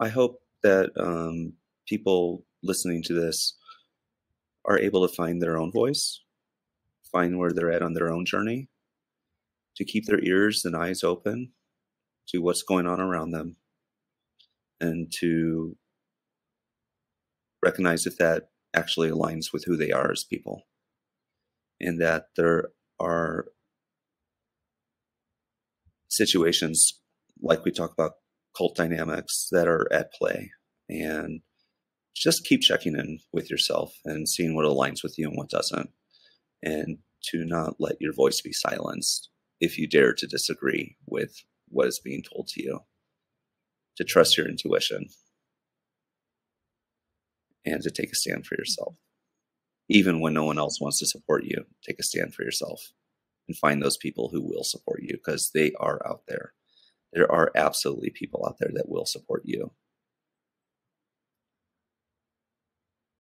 I hope that um, people listening to this are able to find their own voice, find where they're at on their own journey, to keep their ears and eyes open to what's going on around them, and to recognize if that actually aligns with who they are as people, and that there are situations like we talk about cult dynamics that are at play. And just keep checking in with yourself and seeing what aligns with you and what doesn't. And to not let your voice be silenced if you dare to disagree with what is being told to you. To trust your intuition. And to take a stand for yourself. Even when no one else wants to support you take a stand for yourself. And find those people who will support you because they are out there there are absolutely people out there that will support you